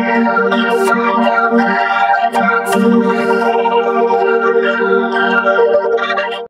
I'll find